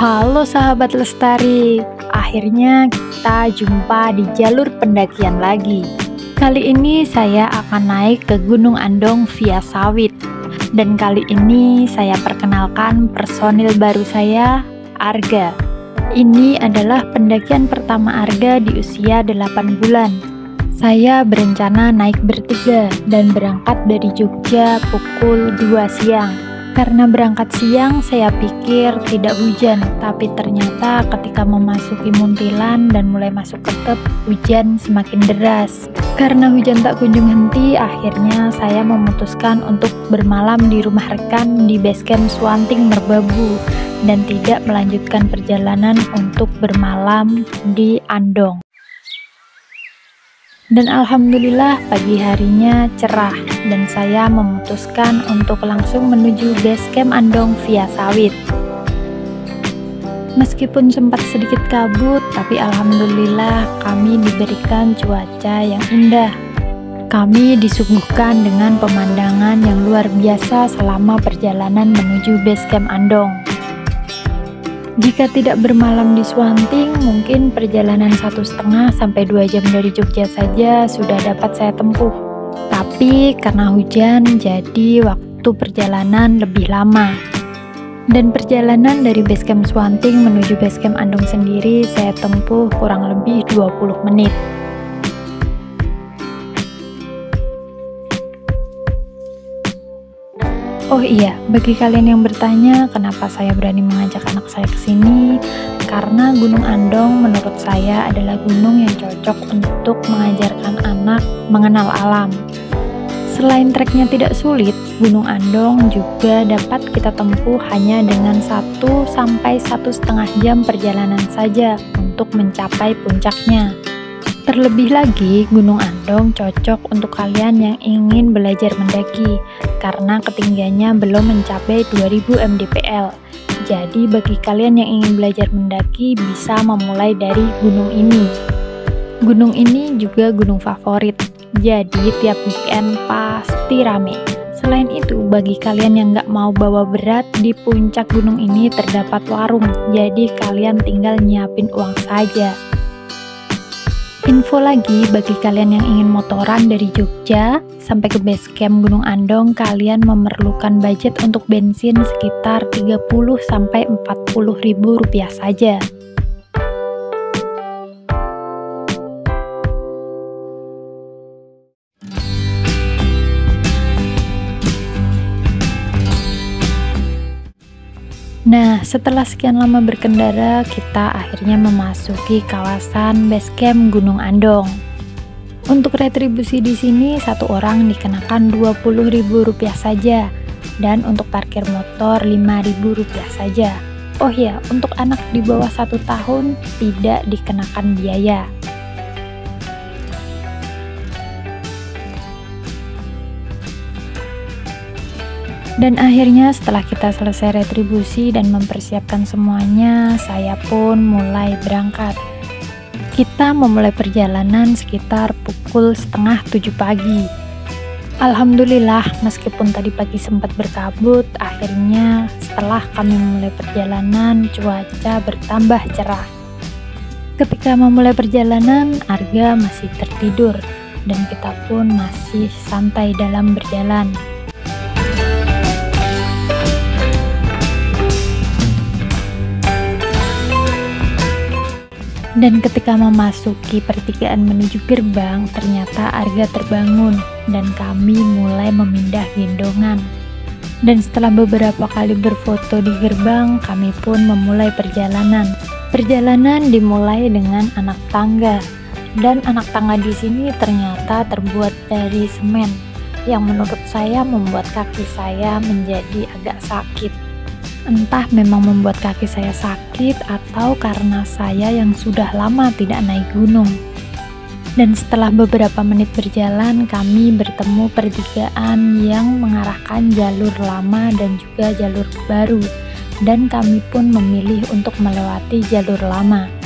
Halo sahabat lestari, akhirnya kita jumpa di jalur pendakian lagi. Kali ini saya akan naik ke Gunung Andong via sawit. Dan kali ini saya perkenalkan personil baru saya, Arga. Ini adalah pendakian pertama Arga di usia 8 bulan. Saya berencana naik bertiga dan berangkat dari Jogja pukul 2 siang. Karena berangkat siang, saya pikir tidak hujan, tapi ternyata ketika memasuki Muntilan dan mulai masuk ketep, hujan semakin deras. Karena hujan tak kunjung henti, akhirnya saya memutuskan untuk bermalam di rumah rekan di basecamp Swanting Merbabu dan tidak melanjutkan perjalanan untuk bermalam di Andong. Dan alhamdulillah pagi harinya cerah dan saya memutuskan untuk langsung menuju base camp Andong via sawit. Meskipun sempat sedikit kabut, tapi alhamdulillah kami diberikan cuaca yang indah. Kami disuguhkan dengan pemandangan yang luar biasa selama perjalanan menuju base camp Andong. Jika tidak bermalam di Swanting, mungkin perjalanan satu setengah sampai dua jam dari Jogja saja sudah dapat saya tempuh. Tapi karena hujan, jadi waktu perjalanan lebih lama. Dan perjalanan dari basecamp Swanting menuju basecamp Andong sendiri saya tempuh kurang lebih 20 menit. Oh iya, bagi kalian yang bertanya kenapa saya berani mengajak anak saya ke sini, karena Gunung Andong menurut saya adalah gunung yang cocok untuk mengajarkan anak mengenal alam. Selain treknya tidak sulit, Gunung Andong juga dapat kita tempuh hanya dengan 1 sampai satu setengah jam perjalanan saja untuk mencapai puncaknya. Terlebih lagi, Gunung Andong cocok untuk kalian yang ingin belajar mendaki karena ketinggiannya belum mencapai 2000 mdpl. Jadi bagi kalian yang ingin belajar mendaki bisa memulai dari gunung ini. Gunung ini juga gunung favorit, jadi tiap weekend pasti rame. Selain itu, bagi kalian yang nggak mau bawa berat, di puncak gunung ini terdapat warung, jadi kalian tinggal nyiapin uang saja. Info lagi bagi kalian yang ingin motoran dari Jogja sampai ke base camp Gunung Andong, kalian memerlukan budget untuk bensin sekitar 30 sampai 40 ribu rupiah saja. Nah, setelah sekian lama berkendara, kita akhirnya memasuki kawasan base camp Gunung Andong. Untuk retribusi di sini, satu orang dikenakan Rp20.000 saja, dan untuk parkir motor Rp5.000 saja. Oh ya, untuk anak di bawah satu tahun tidak dikenakan biaya. Dan akhirnya setelah kita selesai retribusi dan mempersiapkan semuanya, saya pun mulai berangkat. Kita memulai perjalanan sekitar pukul setengah tujuh pagi. Alhamdulillah, meskipun tadi pagi sempat berkabut, akhirnya setelah kami memulai perjalanan, cuaca bertambah cerah. Ketika memulai perjalanan, Arga masih tertidur, dan kita pun masih santai dalam berjalan. Dan ketika memasuki pertigaan menuju gerbang, ternyata Arga terbangun dan kami mulai memindah gendongan. Dan setelah beberapa kali berfoto di gerbang, kami pun memulai perjalanan. Perjalanan dimulai dengan anak tangga, dan anak tangga di sini ternyata terbuat dari semen, yang menurut saya membuat kaki saya menjadi agak sakit. Entah memang membuat kaki saya sakit atau karena saya yang sudah lama tidak naik gunung. Dan setelah beberapa menit berjalan, kami bertemu pertigaan yang mengarahkan jalur lama dan juga jalur baru. Dan kami pun memilih untuk melewati jalur lama.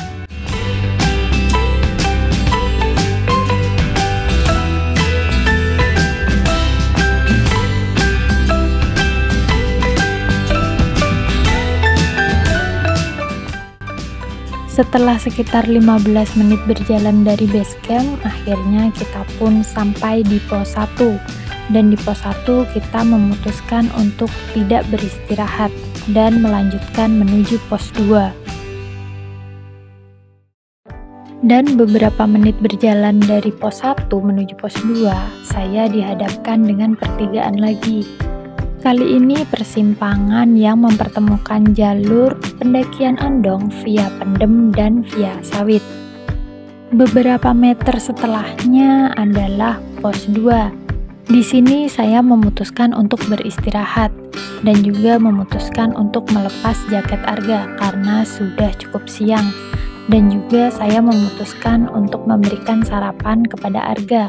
Setelah sekitar 15 menit berjalan dari base camp, akhirnya kita pun sampai di pos 1. Dan di pos 1 kita memutuskan untuk tidak beristirahat dan melanjutkan menuju pos 2. Dan beberapa menit berjalan dari pos 1 menuju pos 2, saya dihadapkan dengan pertigaan lagi. Kali ini persimpangan yang mempertemukan jalur pendakian Andong via Pendem dan via Sawit. Beberapa meter setelahnya adalah pos 2. Di sini saya memutuskan untuk beristirahat dan juga memutuskan untuk melepas jaket arga karena sudah cukup siang dan juga saya memutuskan untuk memberikan sarapan kepada Arga.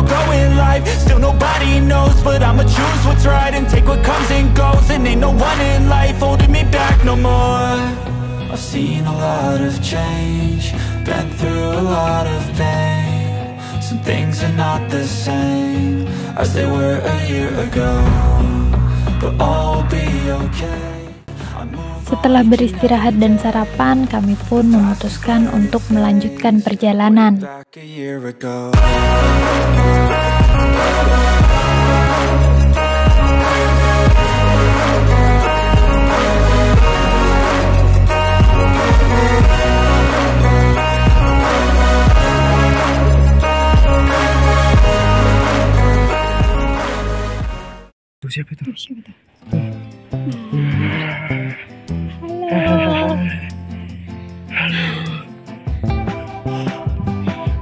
all go in life. Still nobody knows, but I'ma choose what's right And take what comes and goes. And ain't no one in life holding me back no more. I've seen a lot of change Been through a lot of pain. Some things are not the same As they were a year ago But all will be okay. Setelah beristirahat dan sarapan, kami pun memutuskan untuk melanjutkan perjalanan. siapa itu? siapa itu? Halo. Halo.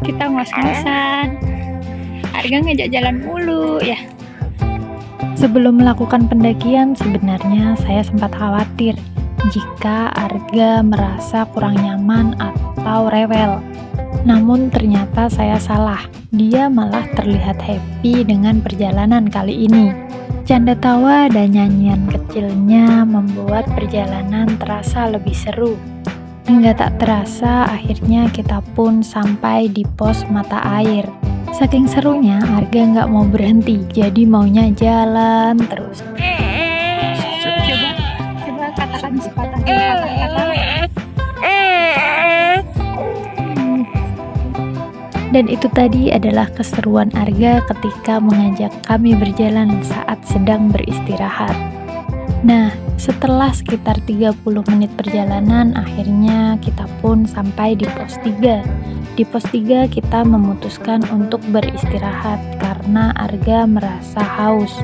Kita ngos-ngosan. Harga ngejak jalan mulu ya. Sebelum melakukan pendakian, sebenarnya saya sempat khawatir jika Arga merasa kurang nyaman atau rewel. Namun ternyata saya salah. Dia malah terlihat happy dengan perjalanan kali ini. Canda tawa dan nyanyian kecilnya membuat perjalanan terasa lebih seru. Hingga tak terasa, akhirnya kita pun sampai di pos mata air. Saking serunya, Arga nggak mau berhenti, jadi maunya jalan terus. Coba, coba katakan sepatah kata-kata. Dan itu tadi adalah keseruan Arga ketika mengajak kami berjalan saat sedang beristirahat. Nah, setelah sekitar 30 menit perjalanan, akhirnya kita pun sampai di pos 3. Di pos 3 kita memutuskan untuk beristirahat karena Arga merasa haus.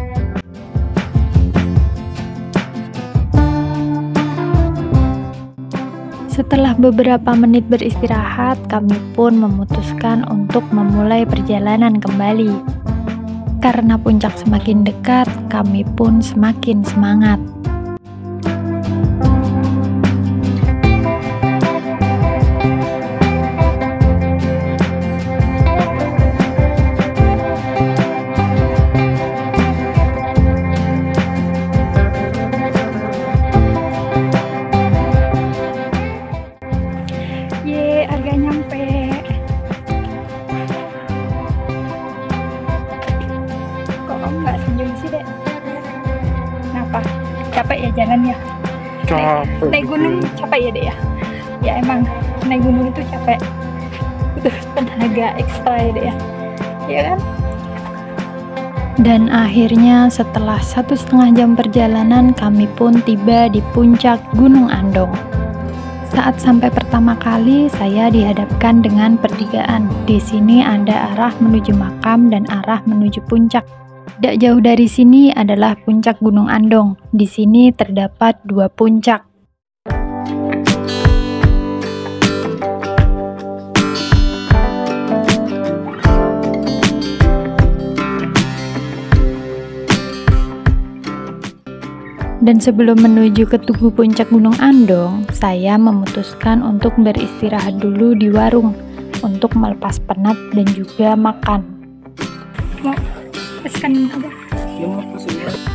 Setelah beberapa menit beristirahat, kami pun memutuskan untuk memulai perjalanan kembali. Karena puncak semakin dekat, kami pun semakin semangat. Naik gunung capek ya deh ya ya emang naik gunung itu capek butuh tenaga ekstra ya deh ya ya kan dan akhirnya setelah satu setengah jam perjalanan kami pun tiba di puncak Gunung Andong. Saat sampai pertama kali saya dihadapkan dengan pertigaan. Di sini ada arah menuju makam dan arah menuju puncak. Tidak jauh dari sini adalah puncak Gunung Andong. Di sini terdapat dua puncak. Dan sebelum menuju ke Tugu Puncak Gunung Andong, saya memutuskan untuk beristirahat dulu di warung untuk melepas penat dan juga makan. Pesan apa? Ya, mau pesan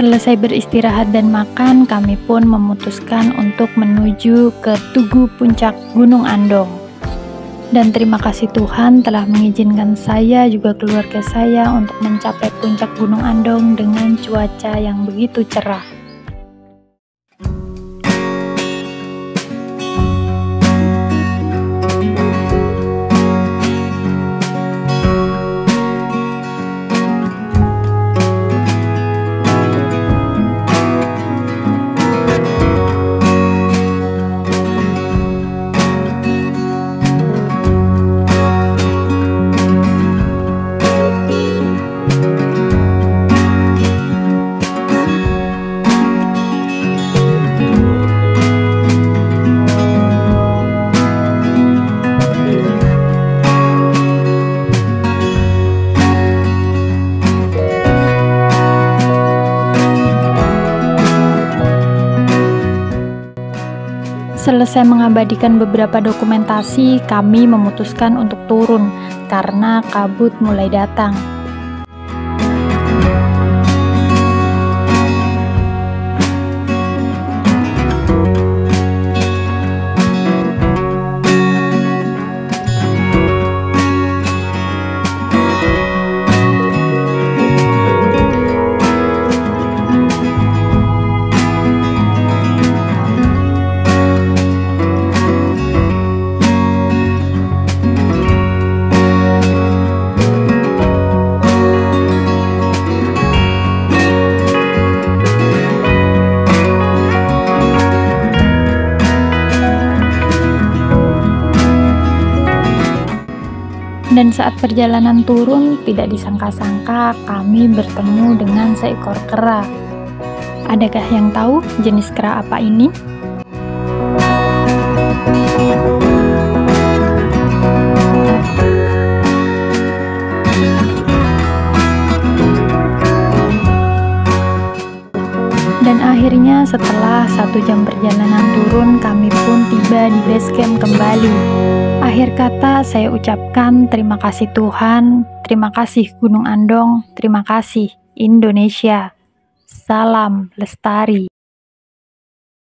Selesai beristirahat dan makan, kami pun memutuskan untuk menuju ke Tugu Puncak Gunung Andong. Dan terima kasih Tuhan telah mengizinkan saya juga keluarga saya untuk mencapai puncak Gunung Andong dengan cuaca yang begitu cerah. Selesai mengabadikan beberapa dokumentasi, kami memutuskan untuk turun karena kabut mulai datang. Dan saat perjalanan turun, tidak disangka-sangka kami bertemu dengan seekor kera. Adakah yang tahu jenis kera apa ini? Dan akhirnya setelah satu jam perjalanan turun, kami pun tiba di base camp kembali. Akhir kata saya ucapkan terima kasih Tuhan, terima kasih Gunung Andong, terima kasih Indonesia. Salam lestari.